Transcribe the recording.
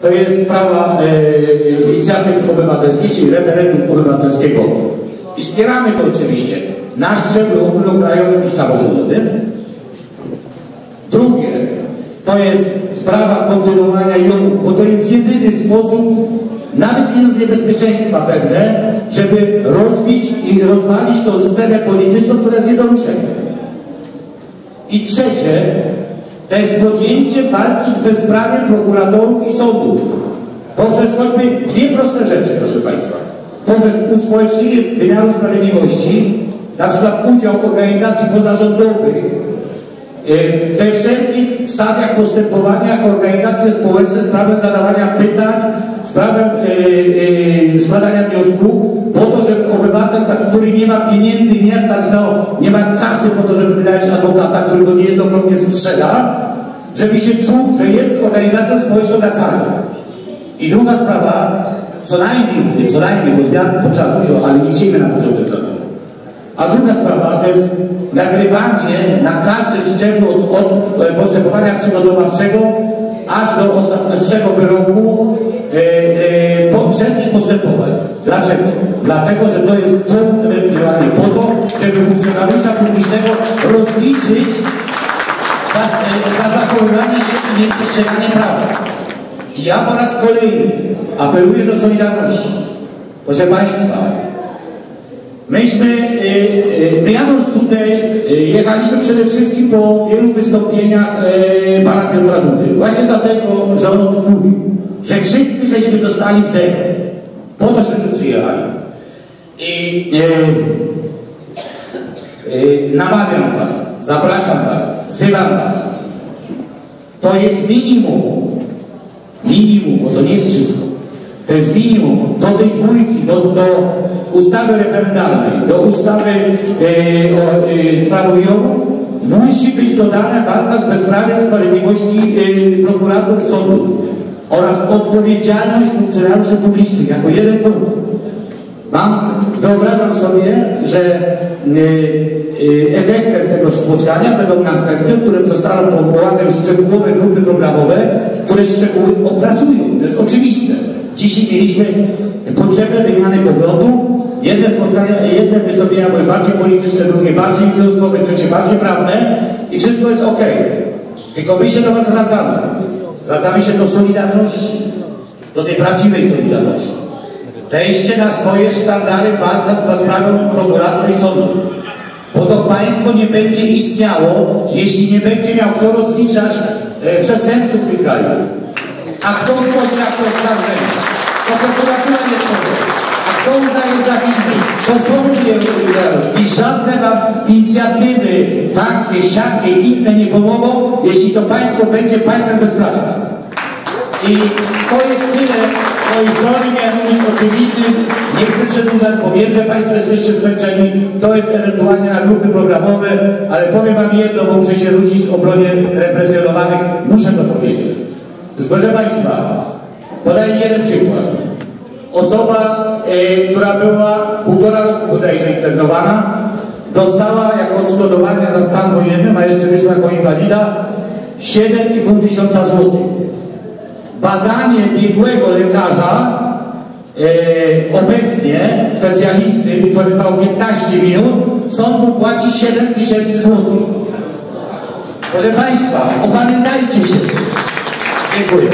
to jest sprawa e, inicjatyw obywatelskich, czyli referendum obywatelskiego. I wspieramy to oczywiście na szczeblu ogólnokrajowym i samorządowym. Drugie, to jest sprawa kontynuowania jąku, bo to jest jedyny sposób, nawet mając niebezpieczeństwa pewne, żeby rozbić i rozwalić tą scenę polityczną, która jest niedoruszeniem. I trzecie, to jest podjęcie walki z bezprawiem prokuratorów i sądów. Poprzez choćby dwie proste rzeczy, proszę Państwa. Poprzez uspołecznienie wymiaru sprawiedliwości, na przykład udział organizacji pozarządowych y, we wszelkich stadiach postępowania organizacje społeczne sprawę zadawania pytań, sprawę yy, yy, składania wniosków po to, żeby obywatel, tak, który nie ma pieniędzy i nie stać no, nie ma po to, żeby wydać adwokata, który go niejednokrotnie sprzeda, żeby się czuł, że jest organizacją społeczną na sali. I druga sprawa, co najmniej, co najmniej, bo zmian potrzeba dużo, ale nie chcieliby na początek dużo. A druga sprawa to jest nagrywanie na każdym szczeblu od, od e, postępowania przygotowawczego aż do ostatecznego wyroku e, e, po, wszelkich postępowań. Dlaczego? Dlatego, że to jest dowód ewentualny po to, żeby funkcjonariusza publicznego rozliczyć za, za zachowywanie się i nieprzestrzeganie prawa. I ja po raz kolejny apeluję do Solidarności. Proszę Państwa, myśmy, yy, my jadąc tutaj, yy, jechaliśmy przede wszystkim po wielu wystąpieniach pana Piotra Dudy. Właśnie dlatego, że on o tym mówił, że wszyscy żeśmy dostali w dech. Po to, że tu przyjechali. I namawiam Was, zapraszam Was, wzywam Was. To jest minimum. Minimum, bo to nie jest wszystko. To jest minimum do tej dwójki, do, do ustawy referendalnej, do ustawy e, o e, sprawie musi być dodana walka z bezprawiem sprawiedliwości e, prokurator sądów oraz odpowiedzialność funkcjonariuszy publicznych jako jeden punkt. Mam, wyobrażam sobie, że y, y, efektem tego spotkania będą następne, w którym zostaną powołane szczegółowe grupy programowe, które szczegóły opracują. To jest oczywiste. Dzisiaj mieliśmy potrzebne wymiany poglądów. Jedne spotkania, jedne wystąpienia były bardziej polityczne, drugie bardziej wnioskowe, trzecie bardziej prawne i wszystko jest ok. Tylko my się do Was zwracamy. Zwracamy się do Solidarności, do tej prawdziwej Solidarności. Wejście na swoje sztandary walka z bezprawem prokurator i sądu. Bo to państwo nie będzie istniało, jeśli nie będzie miał kto rozliczać e, przestępców w tym kraju. A kto wchodzi na to oskarżenie? To prokuratura nie tworzy. A kto uznaje za winny? To sądy I żadne wam inicjatywy takie, siakie, inne nie pomogą, jeśli to państwo będzie państwem bezprawia. I to jest tyle z mojej strony, miałem mówić o czym innym. Nie chcę przedłużać, bo wiem, że Państwo jesteście zmęczeni. To jest ewentualnie na grupy programowe, ale powiem Wam jedno, bo muszę się zwrócić w obronie represjonowanych. Muszę to powiedzieć. Otóż proszę Państwa, podaję jeden przykład. Osoba, e, która była półtora roku bodajże internowana, dostała jako odszkodowanie za stan wojenny, a jeszcze wyszła jako inwalida, 7,5 tysiąca złotych badanie biegłego lekarza e, obecnie, specjalisty, który trwał 15 minut, sąd mu płaci 7 tysięcy złotych. Proszę Państwa, opamiętajcie się. Dziękuję.